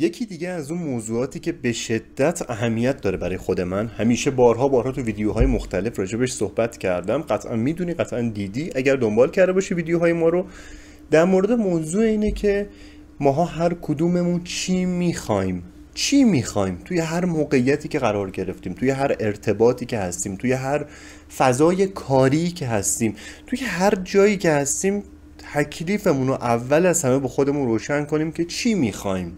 یکی دیگه از اون موضوعاتی که به شدت اهمیت داره برای خود من همیشه بارها بارها تو ویدیوهای مختلف راجبش صحبت کردم. قطعا می‌دونی قطعا دیدی. اگر دنبال کرده باشی ویدیوهای ما رو در مورد موضوع اینه که ماها هر کدوممون چی می‌خوایم چی می‌خوایم توی هر موقعیتی که قرار گرفتیم توی هر ارتباطی که هستیم توی هر فضای کاری که هستیم توی هر جایی که هستیم تکلیفمون رو اول از همه با خودمون روشن کنیم که چی می‌خوایم.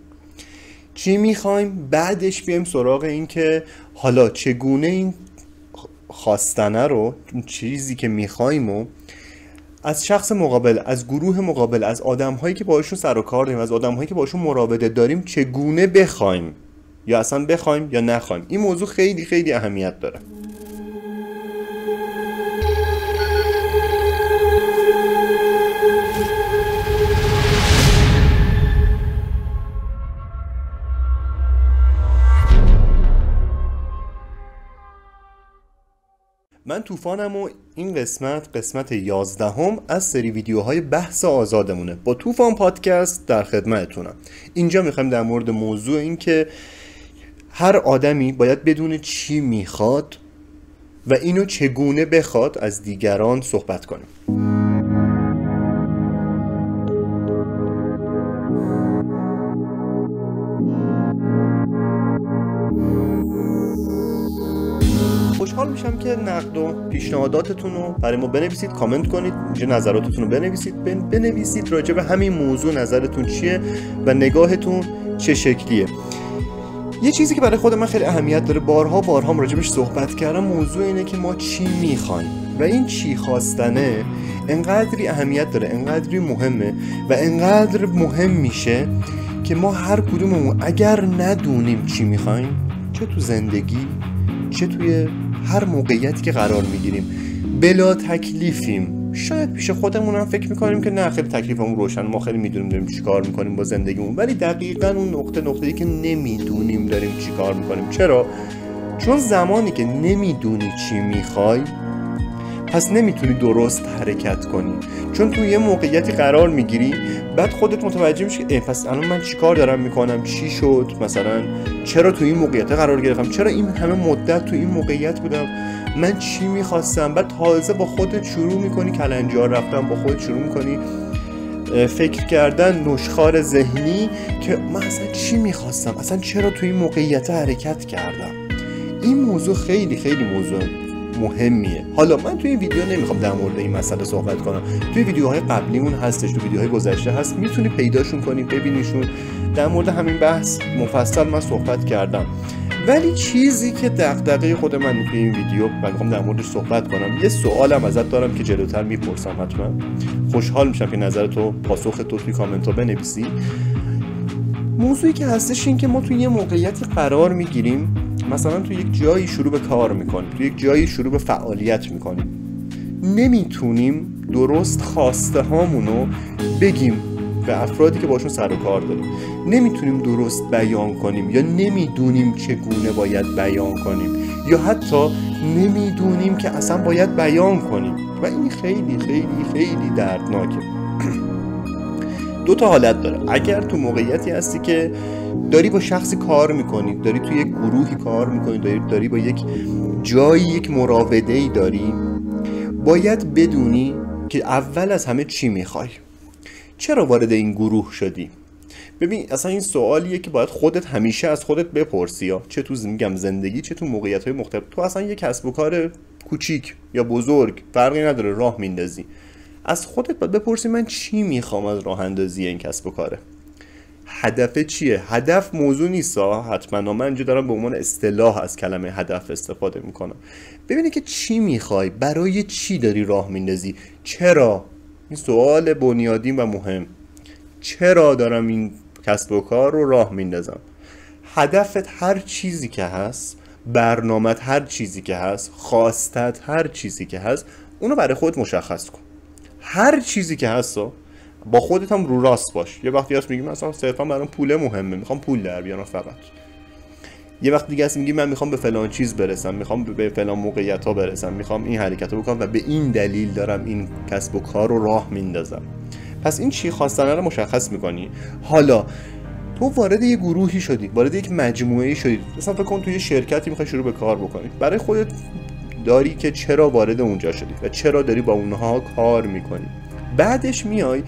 چی می‌خوایم؟ بعدش بیایم سراغ این که حالا چگونه این خواستنه رو چیزی که می‌خوایم و از شخص مقابل از گروه مقابل از آدم هایی که باشون سر و کار داریم از آدم هایی که باشون مراوده داریم چگونه بخوایم؟ یا اصلا بخوایم یا نخوایم؟ این موضوع خیلی خیلی اهمیت داره. من طوفانم و این قسمت قسمت یازدهم از سری ویدیوهای بحث آزادمونه. با طوفان پادکست در خدمتتونم. اینجا می‌خوایم در مورد موضوع این که هر آدمی باید بدون چی می‌خواد و اینو چگونه بخواد از دیگران صحبت کنیم و پیشنهاداتتون رو برای ما بنویسید کامنت کنید اینجا نظراتتون رو بنویسید. بن... بنویسید راجع به همین موضوع نظرتون چیه و نگاهتون چه شکلیه. یه چیزی که برای خود من خیلی اهمیت داره بارها بارها راجبش صحبت کردم موضوع اینه که ما چی می‌خوایم و این چی خواستنه انقدری اهمیت داره انقدری مهمه و انقدر مهم میشه که ما هر کدوممون اگر ندونیم چی می‌خوایم چه تو زندگی چه توی هر موقعیتی که قرار می‌گیریم. بلا تکلیفیم. شاید پیش خودمون هم فکر می‌کنیم که نه خیلی تکلیفمون روشن. ما خیلی می‌دونیم داریم چیکار می‌کنیم با زندگیمون. ولی دقیقا اون نقطه نقطه ای که نمی‌دونیم داریم چیکار می‌کنیم. چرا؟ چون زمانی که نمی‌دونی چی می‌خوای پس نمی‌تونی درست حرکت کنی. چون توی یه موقعیتی قرار می‌گیری بعد خودت متوجه میشی ای پس الان من چیکار دارم می‌کنم؟ چی شد؟ مثلا چرا تو این موقعیت قرار گرفتم؟ چرا این همه مدت تو این موقعیت بودم؟ من چی می‌خواستم؟ بعد تازه با خودت شروع می‌کنی کلنجار رفتن با خودت شروع می‌کنی فکر کردن نشخار ذهنی که من اصلا چی می‌خواستم؟ اصلا چرا تو این موقعیت حرکت کردم؟ این موضوع خیلی خیلی موضوع مهمیه. حالا من توی این ویدیو نمی‌خوام در مورد این مسئله صحبت کنم. توی ویدیوهای قبلیمون هستش تو ویدیوهای گذشته هست. می‌تونی پیداشون کنی ببینیشون. در مورد همین بحث مفصل من صحبت کردم. ولی چیزی که دغدغه خود من توی این ویدیو من می‌خوام در موردش صحبت کنم یه سوالم ازت دارم که جلوتر می‌پرسم حتما. خوشحال میشم که نظرتو پاسخ تو توی کامنت ها بنویسی. موضوعی که هستش این که ما توی یه موقعیتی قرار می‌گیریم مثلا تو یک جایی شروع به کار می‌کنیم تو یک جایی شروع به فعالیت می‌کنیم. نمی‌تونیم درست خواسته هامونو بگیم به افرادی که باشون سر و کار داریم. نمی‌تونیم درست بیان کنیم یا نمی‌دونیم چگونه باید بیان کنیم یا حتی نمی‌دونیم که اصلا باید بیان کنیم. و این خیلی خیلی خیلی دردناکه. دو تا حالت داره. اگر تو موقعیتی هستی که داری با شخصی کار می‌کنی داری تو یک گروهی کار می‌کنی داری, داری با یک جایی یک مراوده ای داری باید بدونی که اول از همه چی می‌خوای. چرا وارد این گروه شدی؟ ببین اصلا این سوالیه که باید خودت همیشه از خودت بپرسی یا چه تو میگم زندگی چه تو موقعیت های مختلف. تو اصلا یه کسب و کار کوچیک یا بزرگ فرقی نداره راه میندازی. از خودت باید بپرسی من چی می‌خوام از راه اندازی این کسب و کاره. هدف چیه؟ هدف موضوع نیست حتما من اینجا دارم به عنوان اصطلاح از کلمه هدف استفاده می‌کنم. ببینی که چی می‌خوای برای چی داری راه میندازی؟ چرا؟ این سوال بنیادین و مهم. چرا دارم این کسب و کار رو راه میندازم؟ هدفت هر چیزی که هست برنامت هر چیزی که هست خواستت هر چیزی که هست اونو برای خود مشخص کن. هر چیزی که هست با خودت هم رو راست باش. یه وقتی هست میگی مثلا صرفا برام پول مهمه می‌خوام پول در بیارم فقط. یه وقت دیگه هست میگی من می‌خوام به فلان چیز برسم می‌خوام به فلان موقعیت ها برسم می‌خوام این حرکت رو بکنم و به این دلیل دارم این کسب و کار رو راه میندازم. پس این چی خواستنه رو مشخص می‌کنی. حالا تو وارد یه گروهی شدی وارد یک مجموعه شدی. مثلا فکر کن تو یه شرکتی می‌خوای شروع به کار بکنی. برای خودت داری که چرا وارد اونجا شدی و چرا داری با اونها کار می‌کنی. بعدش میای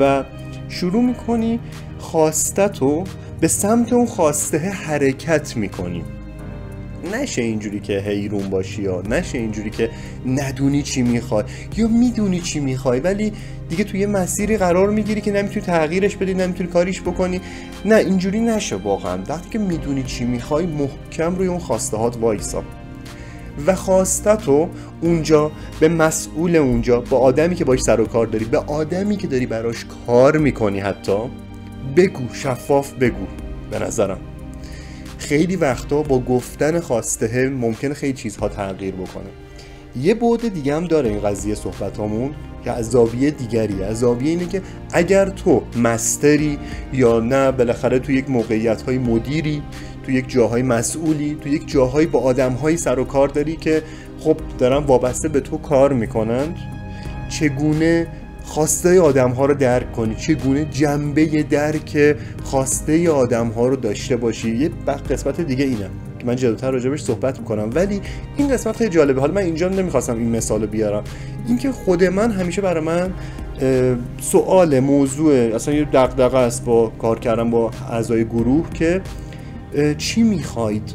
و شروع می‌کنی خواستتو به سمت اون خواسته حرکت می‌کنی. نشه اینجوری که حیرون باشی یا نشه اینجوری که ندونی چی می‌خوای یا می‌دونی چی می‌خوای ولی دیگه توی مسیری قرار می‌گیری که نمی‌تونی تغییرش بدی نمی‌تونی کاریش بکنی. نه اینجوری نشه واقعا. وقتی که می‌دونی چی می‌خوای محکم روی اون خواسته هات وایسا. و خواسته تو اونجا به مسئول اونجا با آدمی که باش سر و کار داری به آدمی که داری براش کار می‌کنی حتی بگو شفاف بگو به نظرم. خیلی وقتا با گفتن خواسته ممکنه خیلی چیزها تغییر بکنه. یه بعد دیگه هم داره این قضیه صحبتامون که از زاویه دیگری. از زاویه اینه که اگر تو مستری یا نه بالاخره تو یک موقعیت های مدیری تو یک جاهای مسئولی تو یک جاهایی با آدمهایی سر و کار داری که خب دارن وابسته به تو کار می‌کنند چگونه خواسته آدم ها رو درک کنی؟ چگونه جنبه درک خواسته آدم ها رو داشته باشی؟ یه قسمت دیگه اینه که من جلوتر راجبش صحبت می‌کنم. ولی این قسمت خیلی جالبه. حالا من اینجا نمی‌خواستم این مثال بیارم. اینکه خود من همیشه برای من سوال موضوع اصلا یه دغدغه است با کار کردن با اعضای گروه که چی می‌خواید؟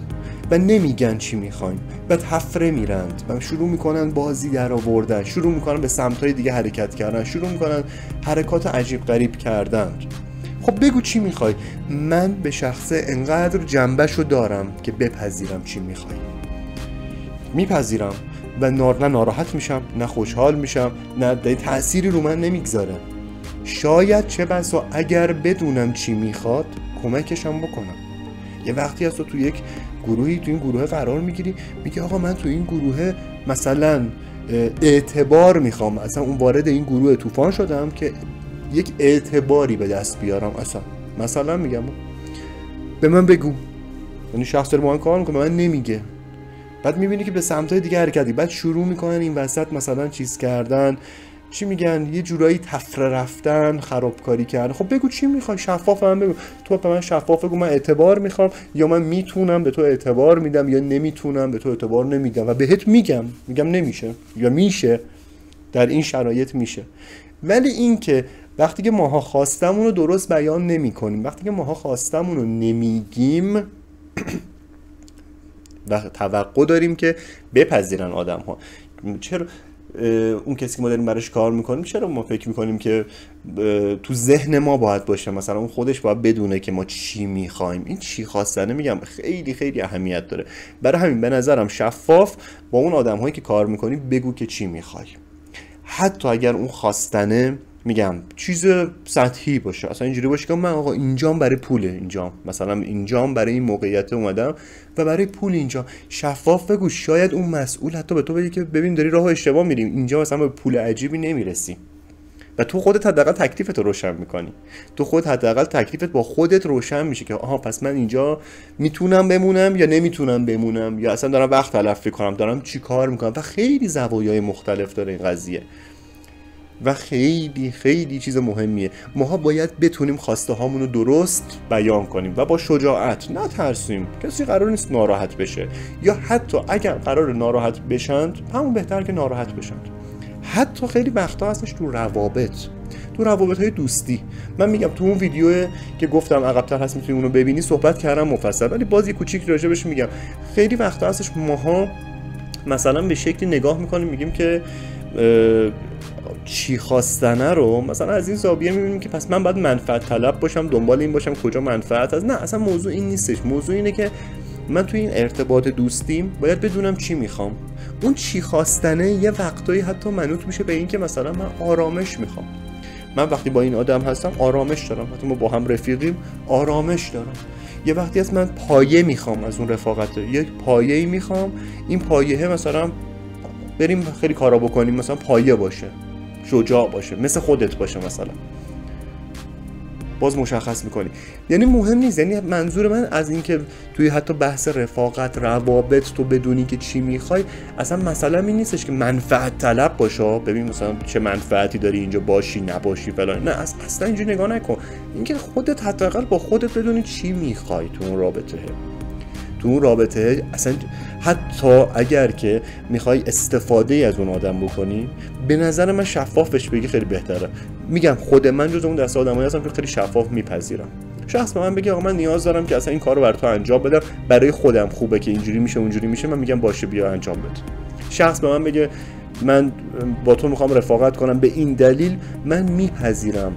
و نمیگن چی می‌خوایم و تفره میرند و شروع می‌کنن بازی در آوردن. شروع می‌کنن به سمتهای دیگه حرکت کردن. شروع می‌کنن حرکات عجیب غریب کردن. خب بگو چی می‌خوای. من به شخصه انقدر جنبش رو دارم که بپذیرم چی می‌خوای. میپذیرم و نه ناراحت میشم نه خوشحال میشم نه تأثیری رو من نمی‌گذاره. شاید چه بسا اگر بدونم چی می‌خواد کمکشم بکنم. یه وقتی از تو تو یک گروهی تو این گروه قرار می‌گیری. میگه آقا من تو این گروه مثلا اعتبار می‌خوام. اصلا اون وارد این گروه طوفان شدم که یک اعتباری به دست بیارم اصلا. مثلا میگم به من بگو. یعنی شخص داره با من کار می‌کنه من نمیگه. بعد می‌بینی که به سمت های دیگه حرکتی. بعد شروع می‌کنن این وسط مثلا چیز کردن. چی میگن؟ یه جورایی تفره رفتن خرابکاری کردن. خب بگو چی می‌خوای؟ شفاف من بگو. تو به من شفاف بگو. من اعتبار می‌خوام. یا من می‌تونم به تو اعتبار میدم یا نمی‌تونم به تو اعتبار نمیدم. و بهت میگم. میگم نمیشه. یا میشه. در این شرایط میشه. ولی اینکه وقتی که ماها خواستمون رو درست بیان نمی کنیم وقتی که ماها خواستمون رو نمیگیم و توقع داریم که بپذیرن آدم ها چرا؟ اون کسی که ما داریم براش کار می‌کنیم چرا ما فکر می‌کنیم که تو ذهن ما باید باشه؟ مثلا اون خودش باید بدونه که ما چی می‌خوایم. این چی خواستنه؟ میگم خیلی خیلی اهمیت داره. برای همین به نظرم شفاف با اون آدم هایی که کار می‌کنیم بگو که چی می‌خوای. حتی اگر اون خواستنه میگم چیز سطحی باشه. اصلا اینجوری باشه که من آقا اینجام برای پوله اینجام. مثلا اینجام برای این موقعیت اومدم و برای پول اینجا. شفاف بگو شاید اون مسئول حتی به تو بگه که ببین داری راه اشتباه میریم اینجا مثلا به پول عجیبی نمی‌رسی. و تو خودت حداقل تکلیفت رو روشن می‌کنی. تو خود حداقل تکلیفت با خودت روشن میشه که آها پس من اینجا می‌تونم بمونم یا نمی‌تونم بمونم؟ یا اصلا دارم وقت تلف کنم دارم چی کار می‌کنم؟ و خیلی زوایای مختلف داره این قضیه. و خیلی خیلی چیز مهمیه. ماها باید بتونیم خواسته هامون رو درست بیان کنیم و با شجاعت نترسیم. کسی قرار نیست ناراحت بشه. یا حتی اگر قرار ناراحت بشند همون بهتر که ناراحت بشند. حتی خیلی وقتا هستش تو روابط. تو روابط های دوستی. من میگم تو اون ویدیو که گفتم عقبتر هست می‌تونی اونو ببینی صحبت کردم مفصل. ولی باز یه کوچیک راجبش میگم. خیلی وقتا هستش ماها مثلا به شکلی نگاه می‌کنیم میگیم که چی خواستنه رو مثلا از این زاویه می‌بینیم که پس من باید منفعت طلب باشم دنبال این باشم کجا منفعت هست. نه اصلا موضوع این نیستش. موضوع اینه که من توی این ارتباط دوستیم باید بدونم چی می‌خوام. اون چی خواستنه یه وقتایی حتی منوط میشه به این که مثلا من آرامش می‌خوام. من وقتی با این آدم هستم آرامش دارم. وقتی ما با هم رفیقیم آرامش دارم. یه وقتی از من پایه می‌خوام از اون رفاقت یک پایه می‌خوام این پایه مثلا بریم خیلی کارا بکنیم مثلا پایه باشه. شجاع باشه مثل خودت باشه مثلا. باز مشخص می‌کنی. یعنی مهم نیست یعنی منظور من از اینکه توی حتی بحث رفاقت روابط تو بدونی که چی می‌خوای اصلا مثلا این نیستش که منفعت طلب باشه. ببین مثلا چه منفعتی داری اینجا باشی نباشی فلان. نه اصلا اینجا نگاه نکن. اینکه خودت حداقل با خودت بدونی چی می‌خوای تو اون رابطه. تو اون رابطه اصلا حتی اگر که می‌خوای استفاده از اون آدم بکنی به نظر من شفافش بگی خیلی بهتره. میگم خود من جز اون دست آدمایی هستم که خیلی شفاف میپذیرم. شخص به من بگه آقا من نیاز دارم که اصلا این کار رو بر تو انجام بدم برای خودم خوبه که اینجوری میشه اونجوری میشه من میگم باشه بیا انجام بده. شخص به من بگه من با تو می‌خوام رفاقت کنم به این دلیل من میپذیرم.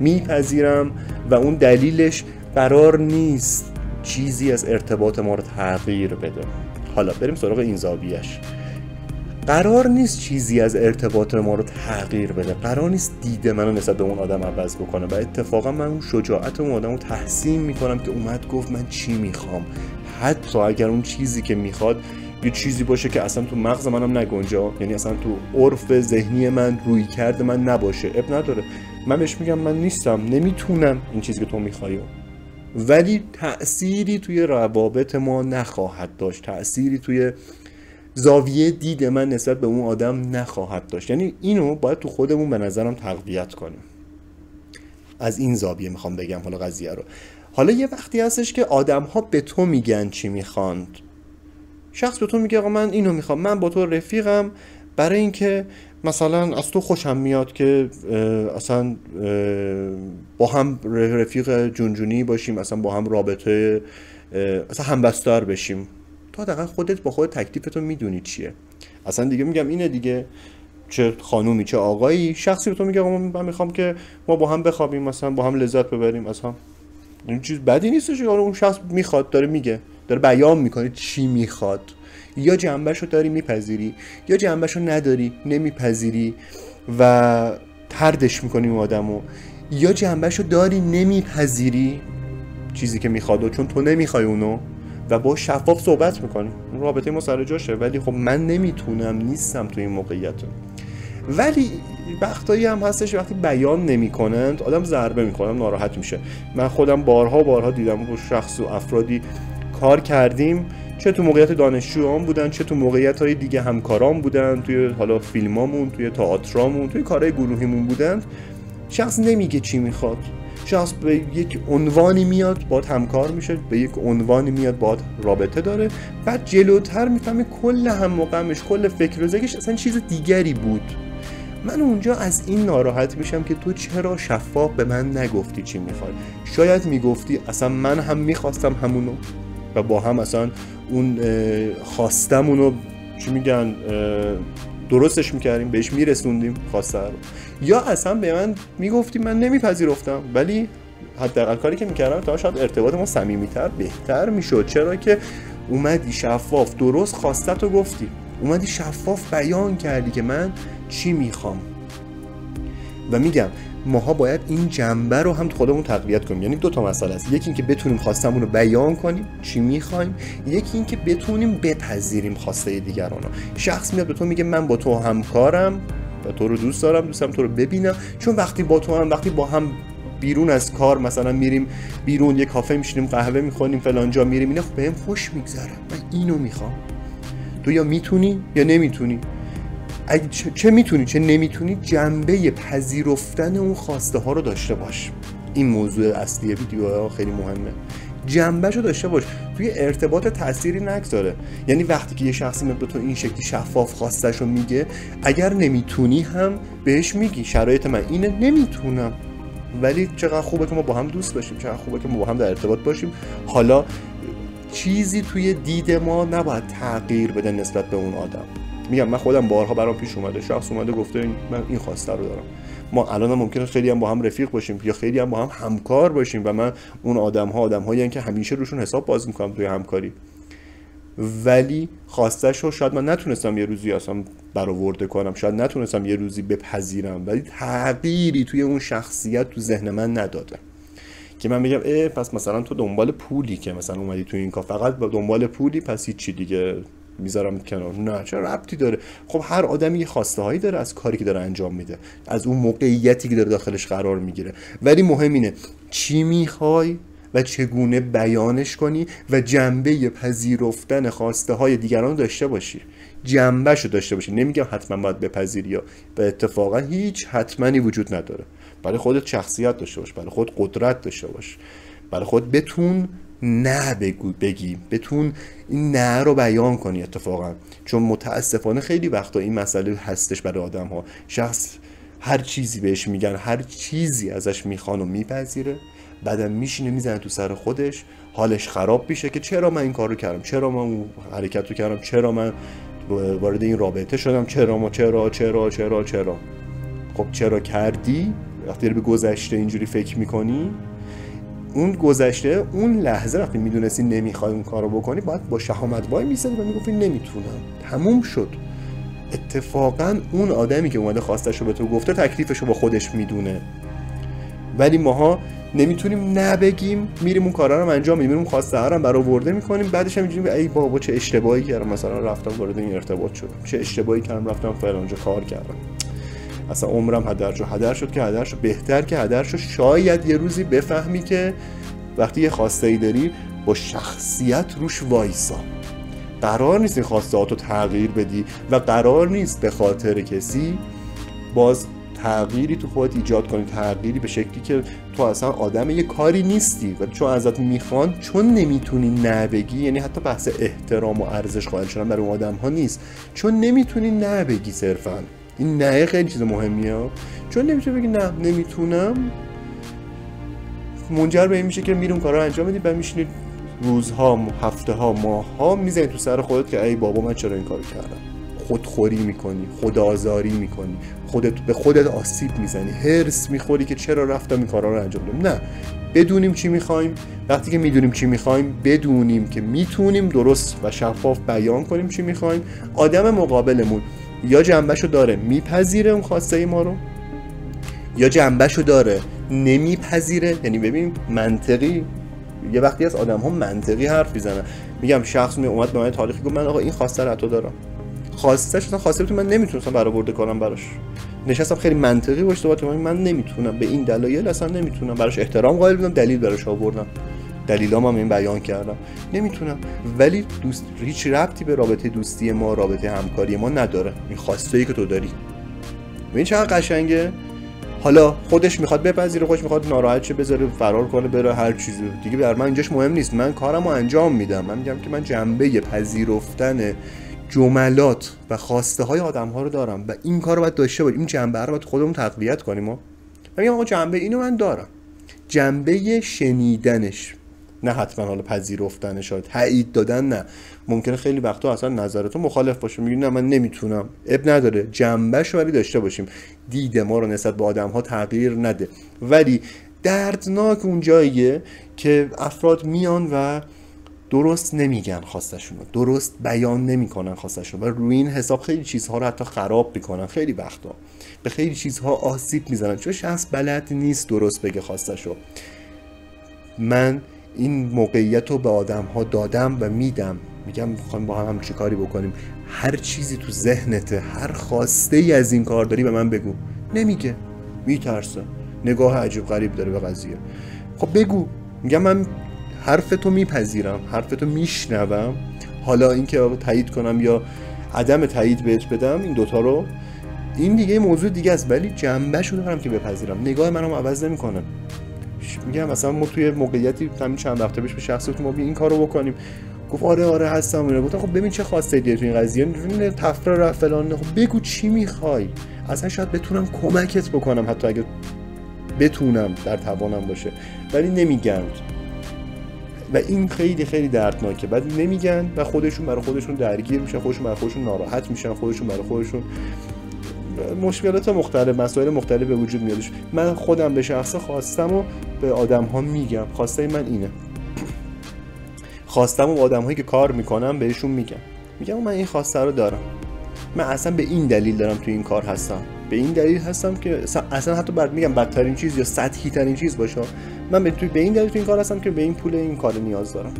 میپذیرم و اون دلیلش قرار نیست. چیزی از ارتباط ما رو تغییر بده. حالا بریم سراغ این زاویش قرار نیست چیزی از ارتباط ما رو تغییر بده. قرار نیست دید منو نسبت به اون آدم عوض بکنه. و اتفاقا من اون شجاعت اون آدم رو تحسین می‌کنم که اومد گفت من چی می‌خوام. حتی اگر اون چیزی که می‌خواد یه چیزی باشه که اصلا تو مغز منم نگنجه. یعنی اصلا تو عرف ذهنی من روی کرده من نباشه. اب نداره. من بهش میگم من نیستم. نمی‌تونم این چیزی که تو می‌خوای. ولی تأثیری توی روابط ما نخواهد داشت. تأثیری توی زاویه دید من نسبت به اون آدم نخواهد داشت. یعنی اینو باید تو خودمون به نظرم تقویت کنیم. از این زاویه می‌خوام بگم حالا قضیه رو. حالا یه وقتی هستش که آدم ها به تو میگن چی می‌خواند. شخص به تو میگه آقا من اینو می‌خوام. من با تو رفیقم. برای اینکه مثلا از تو خوشم میاد که اصلا با هم رفیق جونجونی باشیم اصلا با هم رابطه اصلا همبستر بشیم. تا دقیقا خودت با خود تکلیفتو می‌دونی چیه. اصلا دیگه میگم اینه دیگه. چه خانومی چه آقایی. شخصی به تو میگه من می‌خوام که ما با هم بخوابیم مثلا با هم لذت ببریم اصلا این چیز بدی نیستش اون شخص می‌خواد داره میگه. داره بیان می‌کنه چی می‌خواد. یا جنبش رو داری میپذیری یا جنبش رو نداری نمیپذیری و تردش می‌کنی اون آدمو. یا جنبش رو داری نمیپذیری چیزی که می‌خواد و چون تو نمی‌خوای اونو و با شفاف صحبت می‌کنی. رابطه ما سر جاشه ولی خب من نمی‌تونم نیستم تو این موقعیت. ولی وقتایی هم هستش وقتی بیان نمی‌کنند آدم ضربه می‌کنم ناراحت میشه. من خودم بارها بارها دیدم با شخص و افرادی کار کردیم چه تو موقعیت دانشجویان بودن چه تو موقعیت های دیگه همکاران بودن توی حالا فیلمامون توی تئاترامون توی کارهای گروهیمون بودن. شخص نمیگه چی می‌خواد. شخص به یک عنوانی میاد باد همکار میشه به یک عنوانی میاد باد رابطه داره. بعد جلوتر می‌فهمه کل هم مقامش کل فکر و اصلا چیز دیگری بود. من اونجا از این ناراحت میشم که تو چرا شفاف به من نگفتی چی می‌خوای. شاید می‌گفتی اصلا من هم می‌خواستم همونو و با هم اصلا اون خواستمون رو چی میگن درستش می‌کردیم بهش میرسوندیم خواسته رو. یا اصلا به من می‌گفتی من نمیپذیرفتم. ولی حداقل کاری که می‌کردم تا شاید ارتباط ما صمیمیتر بهتر می‌شد. چرا که اومدی شفاف درست خواستت رو گفتی. اومدی شفاف بیان کردی که من چی می‌خوام. و میگم ماها باید این جنبه رو هم خودمون تقویت کنیم. یعنی دو تا مسئله است. یکی اینکه بتونیم خواستمون رو بیان کنیم چی می‌خوایم. یکی اینکه بتونیم بپذیریم خواسته دیگران شخص میاد به تو میگه من با تو همکارم و تو رو دوست دارم دوستم تو رو ببینم. چون وقتی با تو هم وقتی با هم بیرون از کار مثلا میریم بیرون یه کافه میشینیم قهوه می‌خوریم فلان جا میریم اینه خب بهم خوش میگذره. من اینو می‌خوام. تو یا می‌تونی یا نمی‌تونی. اگه چه می‌تونی چه نمی‌تونی جنبه پذیرفتن اون خواسته ها رو داشته باش. این موضوع اصلی ویدیو خیلی مهمه. جنبه رو داشته باش. توی ارتباط تأثیری نگذاره. یعنی وقتی که یه شخصی به تو این شکلی شفاف خواستش رو میگه اگر نمی‌تونی هم بهش میگی. شرایط من اینه نمی‌تونم. ولی چقدر خوبه که ما با هم دوست باشیم چقدر خوبه که ما با هم در ارتباط باشیم. حالا چیزی توی دید ما نباید تغییر بده نسبت به اون آدم. میگم من خودم بارها برام پیش اومده شخص اومده گفته من این خواسته رو دارم. ما الان هم ممکنه خیلی هم با هم رفیق باشیم یا خیلی هم با هم همکار باشیم و من اون آدم ها آدم هایی که همیشه روشون حساب باز می‌کنم توی همکاری. ولی خواستش رو شاید من نتونستم یه روزی اصلا برآورده کنم شاید نتونستم یه روزی بپذیرم ولی تغییری توی اون شخصیت تو ذهن من نداده. که من بگم اه پس مثلا تو دنبال پولی که مثلا اومدی تو این کار فقط با دنبال پولی پس هیچی دیگه. می‌ذارم کنار. نه چه ربطی داره؟ خب هر آدمی یه خواسته هایی داره از کاری که داره انجام میده از اون موقعیتی که داره داخلش قرار می‌گیره. ولی مهم اینه چی می‌خوای و چگونه بیانش کنی و جنبه پذیرفتن خواسته های دیگران داشته باشی. جنبهشو داشته باشی. نمیگم حتما باید بپذیری یا به اتفاقا هیچ حتمانی وجود نداره. برای خودت شخصیت داشته باش برای خود قدرت داشته باش. برای خود بتون نه بگو بگی. بتون این نه رو بیان کنی اتفاقا. چون متاسفانه خیلی وقتا این مسئله هستش برای آدم ها شخص هر چیزی بهش میگن هر چیزی ازش می‌خوان و میپذیره. بعدم میشینه می‌زنه تو سر خودش. حالش خراب میشه که چرا من این کار رو کردم؟ چرا من اون حرکت رو کردم؟ چرا من وارد این رابطه شدم؟ چرا ما چرا چرا چرا چرا؟ خب چرا کردی؟ وقتی به گذشته اینجوری فکر می‌کنی؟ اون گذشته اون لحظه وقتی می‌دونستی نمی‌خوای اون کارو بکنی باید با شهامت وای میسادی و می‌گفتی نمی‌تونم. تموم شد. اتفاقا اون آدمی که اومده خواستش رو به تو گفته تکلیفش رو با خودش می‌دونه. ولی ماها نمی‌تونیم نبگیم میریم اون کارا رو انجام میدیم میریم خواسته ها رو برآورده می‌کنیم بعدش هم اینجوری ای بابا چه اشتباهی کردم مثلا رفتم وارد این ارتباط شدم چه اشتباهی کردم رفتم فلانجا کار کردم. اصلا عمرم هدر شد. هدر شد که هدر شد. بهتر که هدر شد. شاید یه روزی بفهمی که وقتی یه خواسته ای داری با شخصیت روش وایسا. قرار نیست این خواسته رو تغییر بدی و قرار نیست به خاطر کسی باز تغییری تو خودت ایجاد کنی تغییری به شکلی که تو اصلا آدم یه کاری نیستی و چون ازت می‌خوان چون نمی‌تونی نبگی یعنی حتی بحث احترام و ارزش قائل شدن برای اون آدم ها نیست. چون نمی‌تونی نبگی صرفا. این نه خیلی چیز مهمیه. چون نمی‌تونی بگی نه نمی‌تونم. منجر به این میشه که میرون کارا انجام بدی و میشینی روزها هفته ها ماه ها می‌زنی تو سر خودت که ای بابا من چرا این کارو کردم؟ خودخوری می‌کنی خودآزاری می‌کنی خودت به خودت آسیب می‌زنی هرس می‌خوری که چرا رفتم این کارا رو انجام دادم نه بدونیم چی می‌خوایم. وقتی که می‌دونیم چی می‌خوایم بدونیم که می‌تونیم درست و شفاف بیان کنیم چی می‌خوایم. آدم مقابلمون یا جنبشو داره میپذیره اون خواسته ما رو؟ یا جنبشو داره نمیپذیره؟ یعنی ببین منطقی. یه وقتی از آدم ها منطقی حرف می‌زنن. میگم شخص می اومد به من تاریخی گفت من آقا این خواسته رو تو دارم. خواستش اصلا خواسته بود من نمی‌تونستم برآورده کنم براش. نشستم خیلی منطقی باش صحبت من نمی‌تونم. به این دلایل اصلا نمی‌تونم. براش احترام قائل بودم دلیل براش آوردم. دلیلام هم این بیان کردم. نمی‌تونم. ولی دوست هیچ ربطی به رابطه دوستی ما رابطه همکاری ما نداره. این خواسته ای که تو داری. ببین چقدر قشنگه. حالا خودش می‌خواد بپذیره خودش می‌خواد ناراحت شه بذاره فرار کنه بره هر چیزی دیگه بر من اینجاش مهم نیست. من کارم رو انجام میدم. من میگم که من جنبه پذیرفتن جملات و خواسته های آدم ها رو دارم و این کار رو باید داشته باشیم این جنبه رو باید خودمون تقویت کنیم. و میگم آقا جنبه اینو من دارم. جنبه شنیدنش. نه حتما حالا پذیرفتن شاید تایید دادن نه. ممکنه خیلی وقتا اصلا نظر مخالف باشه. میگی نه من نمی‌تونم. اب نداره. جنبهش ولی داشته باشیم. دید ما رو نسبت به آدم ها تغییر نده. ولی دردناک اون جاییه که افراد میان و درست نمیگن خواستشون رو درست بیان نمی‌کنن خواستشون و روی این حساب خیلی چیزها رو حتی خراب می‌کنن خیلی وقتا. به خیلی چیزها آسیب می‌زنن. چون شخص بلد نیست درست بگه خواستشو. من این موقعیت رو به آدم ها دادم و میدم. میگم می‌خوایم با هم چی کاری بکنیم؟ هر چیزی تو ذهنته هر خواسته ای از این کار داری به من بگو. نمیگه. میترسه. نگاه عجیب غریب داره به قضیه. خب بگو. میگم من حرف تو میپذیرم حرف تو میشنوم. حالا اینکه تایید کنم یا عدم تایید بهت بدم این دوتا رو این دیگه موضوع دیگه است. ولی جنبه شده دارم که بپذیرم. نگاه منم عوض نمی‌کنه. میگم مثلا ما توی موقعیتی همین چند وقت پیش به شخصی ما این کارو بکنیم. گفت آره آره هستم. اینا گفتم خب ببین چه خواسته دیگه تو این قضیه. تفره رفت فلان. خب بگو چی می‌خوای. اصلا شاید بتونم کمکت بکنم حتی اگه بتونم در توانم باشه. ولی نمیگم و این خیلی خیلی دردناکه. بعد نمیگن و خودشون برای خودشون درگیر میشن خودشون برای خودشون ناراحت میشن خودشون برای خودشون مشکلات مختلف مسائل مختلف به وجود میادش. من خودم به شخصه خواستم و به آدم ها میگم. خواسته من اینه. خواستم و آدم هایی که کار می‌کنم بهشون میگم. میگم من این خواسته رو دارم. من اصلا به این دلیل دارم توی این کار هستم. به این دلیل هستم که اصلا حتی بعد میگم بدترین چیز یا سطحی ترین چیز باشه. من به به این دلیل توی این کار هستم که به این پول این کار نیاز دارم.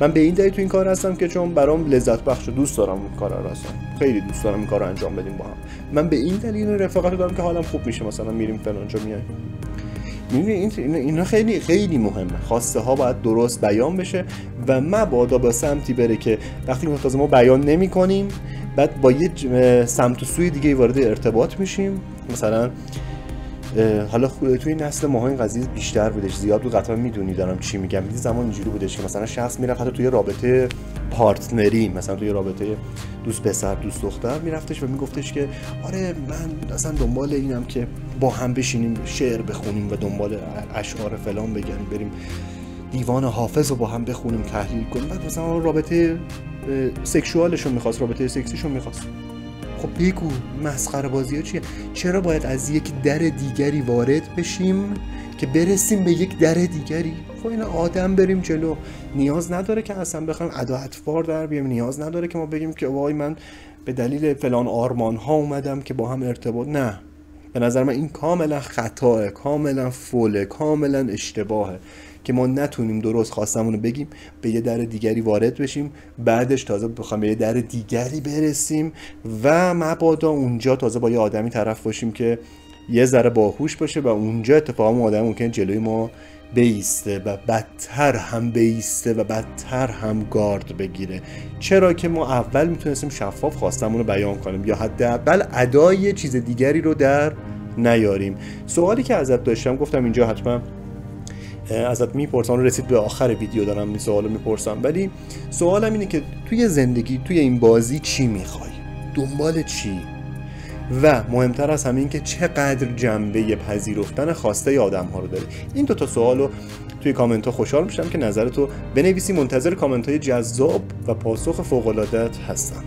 من به این دلیل تو این کار هستم که چون برام لذت بخش و دوست دارم این کار رو هستم. خیلی دوست دارم این کار انجام بدیم با هم. من به این دلیل رفاقت دارم که حالم خوب میشه. مثلا میریم فلانجا میایم. می‌دونی این اینا خیلی خیلی مهمه. خواسته ها باید درست بیان بشه و مبادا به سمتی بره که وقتی تازه ما بیان نمی کنیم بعد با یه سمت و سوی دیگه وارد ارتباط میشیم. مثلا حالا توی نسل ما این قضیه بیشتر بودش. زیاد بود قطعا می‌دونی دارم چی میگم. یه زمان اینجوری بودش که مثلا شخص می‌رفت حتی توی رابطه پارتنری مثلا توی رابطه دوست پسر دوست دختر میرفتش و میگفتش که آره من اصلا دنبال اینم که با هم بشینیم شعر بخونیم و دنبال اشعار فلان بگن بریم دیوان حافظ رو با هم بخونیم تحلیل کنیم. بعد مثلا رابطه سکشوالش رو می‌خواست رابطه سکسیش رو می‌خواست. خب بگو مسخره بازی ها چیه؟ چرا باید از یک در دیگری وارد بشیم که برسیم به یک در دیگری؟ خب این آدم بریم جلو. نیاز نداره که اصلا بخوایم ادا اطفار در بیام نیاز نداره که ما بگیم که وای من به دلیل فلان آرمان ها اومدم که با هم ارتباط. نه. به نظر من این کاملا خطاه کاملا فوله کاملا اشتباهه. که ما نتونیم درست خواستمون رو بگیم به یه در دیگری وارد بشیم. بعدش تازه بخوام به یه در دیگری برسیم و مبادا اونجا تازه با یه آدمی طرف باشیم که یه ذره باهوش باشه و اونجا اتفاقا اون آدم ممکن جلوی ما بیسته و بدتر هم بیسته و بدتر هم گارد بگیره. چرا که ما اول می‌تونستیم شفاف خواستمون رو بیان کنیم یا حداقل ادای چیز دیگری رو در نیاریم. سوالی که ازت داشتم گفتم اینجا حتما ازت می‌پرسم. رسید به آخر ویدیو دارم این سوالو می‌پرسم. ولی سوالم اینه که توی زندگی توی این بازی چی می‌خوای؟ دنبال چی؟ و مهمتر از همین که چقدر جنبه پذیرفتن خواسته آدم ها رو داره این دو تا سوالو توی کامنت ها خوشحال میشم که نظرتو بنویسی. منتظر کامنت های جذاب و پاسخ فوق هستم.